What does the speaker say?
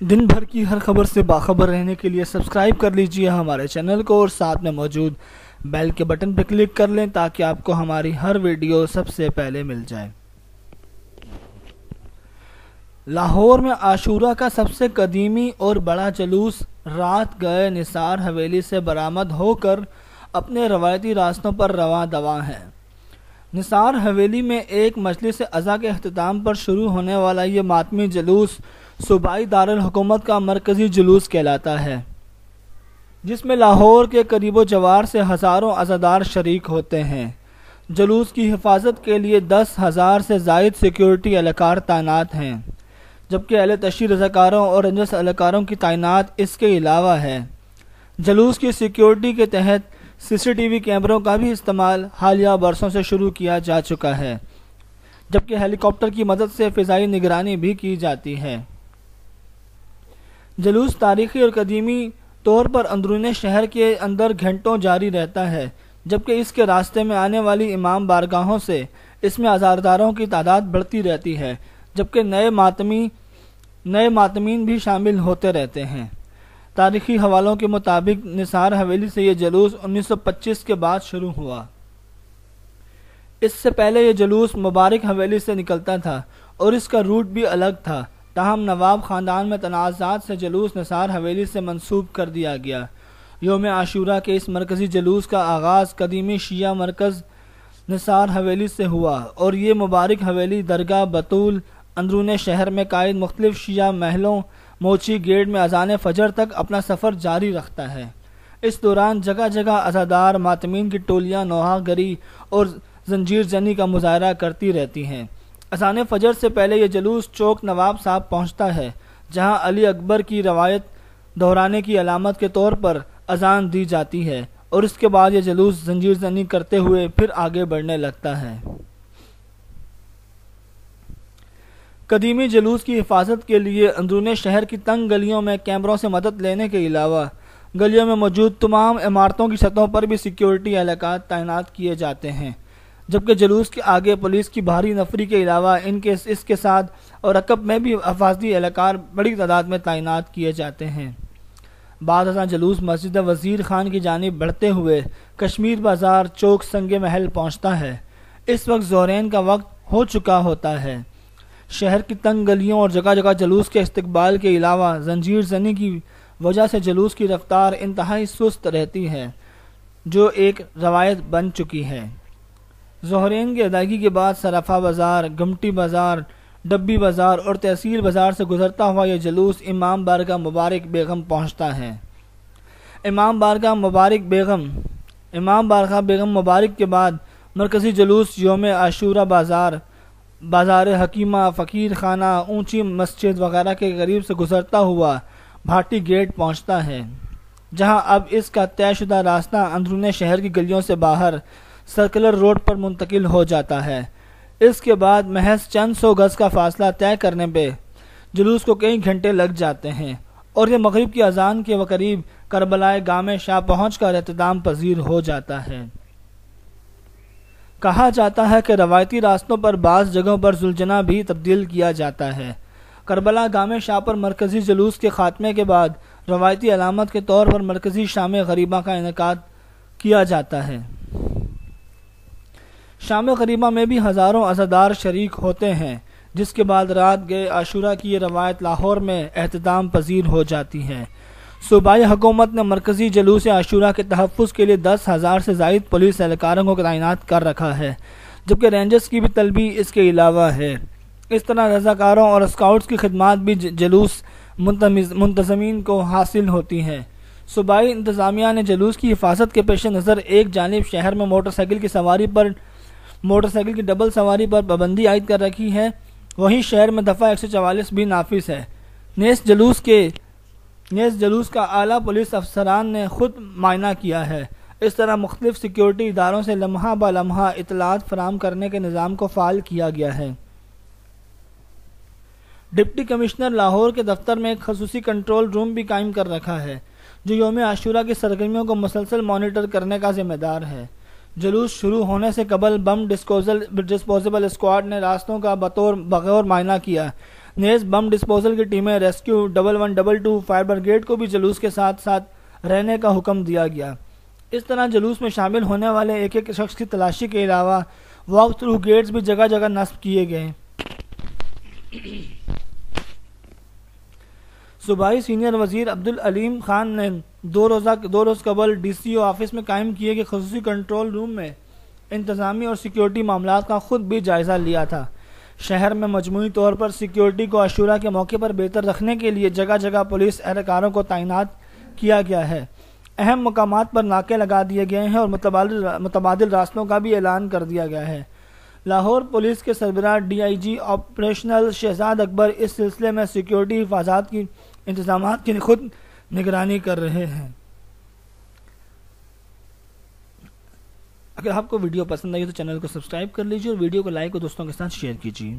دن بھر کی ہر خبر سے باخبر رہنے کے لیے سبسکرائب کر لیجیے ہمارے چینل کو اور ساتھ میں موجود بیل کے بٹن پر کلک کر لیں تاکہ آپ کو ہماری ہر ویڈیو سب سے پہلے مل جائے۔ لاہور میں عاشورہ کا سب سے قدیمی اور بڑا جلوس رات گئے نثار حویلی سے برآمد ہو کر اپنے روایتی راستوں پر رواں دواں ہے نثار حویلی میں ایک مجلس ازا کے اختتام پر شروع ہونے والا یہ ماتمی جلوس صوبائی دارالحکومت کا مرکزی جلوس کہلاتا ہے، جس میں لاہور کے قریب و جوار سے ہزاروں عزادار شریک ہوتے ہیں۔ جلوس کی حفاظت کے لیے دس ہزار سے زائد سیکیورٹی اہلکار تعینات ہیں، جبکہ اہل تشہیر رضاکاروں اور رنجس اہلکاروں کی تعینات اس کے علاوہ ہے۔ جلوس کی سیکیورٹی کے تحت سی سی ٹی وی کیمروں کا بھی استعمال حالیہ برسوں سے شروع کیا جا چکا ہے، جبکہ ہیلی کاپٹر کی مدد سے فضائی نگرانی بھی کی جاتی ہے۔ جلوس تاریخی اور قدیمی طور پر اندرون شہر کے اندر گھنٹوں جاری رہتا ہے، جبکہ اس کے راستے میں آنے والی امام بارگاہوں سے اس میں آزارداروں کی تعداد بڑھتی رہتی ہے، جبکہ نئے ماتمی، نئے ماتمین بھی شامل ہوتے رہتے ہیں۔ تاریخی حوالوں کے مطابق نثار حویلی سے یہ جلوس انیس سو پچیس کے بعد شروع ہوا۔ اس سے پہلے یہ جلوس مبارک حویلی سے نکلتا تھا اور اس کا روٹ بھی الگ تھا۔ تاہم نواب خاندان میں تنازعات سے جلوس نثار حویلی سے منسوب کر دیا گیا۔ یوم عاشورہ کے اس مرکزی جلوس کا آغاز قدیمی شیعہ مرکز نثار حویلی سے ہوا اور یہ مبارک حویلی درگاہ بطول اندرون شہر میں قائد مختلف شیعہ محلوں، موچی گیٹ میں اذان فجر تک اپنا سفر جاری رکھتا ہے۔ اس دوران جگہ جگہ ازادار ماتمین کی ٹولیاں نوحہ گری اور زنجیر جنی کا مظاہرہ کرتی رہتی ہیں۔ اذان فجر سے پہلے یہ جلوس چوک نواب صاحب پہنچتا ہے، جہاں علی اکبر کی روایت دہرانے کی علامت کے طور پر اذان دی جاتی ہے اور اس کے بعد یہ جلوس زنجیر زنی کرتے ہوئے پھر آگے بڑھنے لگتا ہے۔ قدیمی جلوس کی حفاظت کے لیے اندرون شہر کی تنگ گلیوں میں کیمروں سے مدد لینے کے علاوہ گلیوں میں موجود تمام عمارتوں کی سطحوں پر بھی سیکیورٹی اہلکات تعینات کیے جاتے ہیں۔ جبکہ جلوس کے آگے پولیس کی بھاری نفری کے علاوہ ان کے اس کے ساتھ اور رقب میں بھی حفاظتی اہلکار بڑی تعداد میں تعینات کیے جاتے ہیں۔ بعد ازاں جلوس مسجد وزیر خان کی جانب بڑھتے ہوئے کشمیر بازار چوک سنگ محل پہنچتا ہے۔ اس وقت زورین کا وقت ہو چکا ہوتا ہے۔ شہر کی تنگ گلیوں اور جگہ جگہ جلوس کے استقبال کے علاوہ زنجیر زنی کی وجہ سے جلوس کی رفتار انتہائی سست رہتی ہے، جو ایک روایت بن چکی ہے۔ زہرین کی ادائیگی کے بعد سرفا بازار، گمٹی بازار، ڈبی بازار اور تحصیل بازار سے گزرتا ہوا یہ جلوس امام بارگاہ مبارک بیگم پہنچتا ہے۔ امام بارگاہ مبارک بیگم، امام بارگاہ بیگم مبارک کے بعد مرکزی جلوس یوم عاشورہ بازار بازار حکیمہ، فقیر خانہ، اونچی مسجد وغیرہ کے قریب سے گزرتا ہوا بھاٹی گیٹ پہنچتا ہے، جہاں اب اس کا طے شدہ راستہ اندرون شہر کی گلیوں سے باہر سرکلر روڈ پر منتقل ہو جاتا ہے۔ اس کے بعد محض چند سو گز کا فاصلہ طے کرنے پہ جلوس کو کئی گھنٹے لگ جاتے ہیں اور یہ مغرب کی اذان کے وقریب کربلائے گام شاہ پہنچ کر اہتدام پذیر ہو جاتا ہے۔ کہا جاتا ہے کہ روایتی راستوں پر بعض جگہوں پر زلجنا بھی تبدیل کیا جاتا ہے۔ کربلا گام شاہ پر مرکزی جلوس کے خاتمے کے بعد روایتی علامت کے طور پر مرکزی شام غریبہ کا انعقاد کیا جاتا ہے۔ شام غریبہ میں بھی ہزاروں عزادار شریک ہوتے ہیں، جس کے بعد رات گئے عاشورہ کی یہ روایت لاہور میں اہتدام پذیر ہو جاتی ہے۔ صوبائی حکومت نے مرکزی جلوس عاشورہ کے تحفظ کے لیے دس ہزار سے زائد پولیس اہلکاروں کو تعینات کر رکھا ہے، جبکہ رینجرز کی بھی طلبی اس کے علاوہ ہے۔ اس طرح رضاکاروں اور اسکاؤٹس کی خدمات بھی جلوس منتظمین کو حاصل ہوتی ہیں۔ صوبائی انتظامیہ نے جلوس کی حفاظت کے پیش نظر ایک جانب شہر میں موٹر سائیکل کی سواری پر موٹر سائیکل کی ڈبل سواری پر پابندی عائد کر رکھی ہے۔ وہیں شہر میں دفعہ ایک سو چوالیس بھی نافذ ہے۔ نیس جلوس کے نیس جلوس کا اعلیٰ پولیس افسران نے خود معائنہ کیا ہے۔ اس طرح مختلف سیکیورٹی اداروں سے لمحہ با لمحہ اطلاعات فراہم کرنے کے نظام کو فعال کیا گیا ہے۔ ڈپٹی کمشنر لاہور کے دفتر میں ایک خصوصی کنٹرول روم بھی قائم کر رکھا ہے، جو یوم عاشورہ کی سرگرمیوں کو مسلسل مانیٹر کرنے کا ذمہ دار ہے۔ جلوس شروع ہونے سے قبل بم ڈسپوزل ڈسپوزیبل اسکواڈ نے راستوں کا بطور بغور معائنہ کیا۔ نیز بم ڈسپوزل کی ٹیمیں rescue double one double two fire brigade کو بھی جلوس کے ساتھ ساتھ رہنے کا حکم دیا گیا۔ اس طرح جلوس میں شامل ہونے والے ایک ایک شخص کی تلاشی کے علاوہ واک تھرو گیٹس بھی جگہ جگہ نصب کیے گئے۔ صوبائی سینئر وزیر عبدالعلیم خان نے دو روزہ دو روز قبل ڈی سی او آفس میں قائم کیے گئے خصوصی کنٹرول روم میں انتظامی اور سیکیورٹی معاملات کا خود بھی جائزہ لیا تھا۔ شہر میں مجموعی طور پر سیکیورٹی کو عشورہ کے موقع پر بہتر رکھنے کے لیے جگہ جگہ پولیس اہلکاروں کو تعینات کیا گیا ہے۔ اہم مقامات پر ناکے لگا دیے گئے ہیں اور متبادل متبادل راستوں کا بھی اعلان کر دیا گیا ہے۔ لاہور پولیس کے سربراہ D I G operational Shahzad Akbar اس سلسلے میں سیکیورٹی حفاظات کی انتظامات کی خود نگرانی کر رہے ہیں۔ اگر آپ کو ویڈیو پسند آئی تو چینل کو سبسکرائب کر لیجیے اور ویڈیو کو لائک اور دوستوں کے ساتھ شیئر کیجیے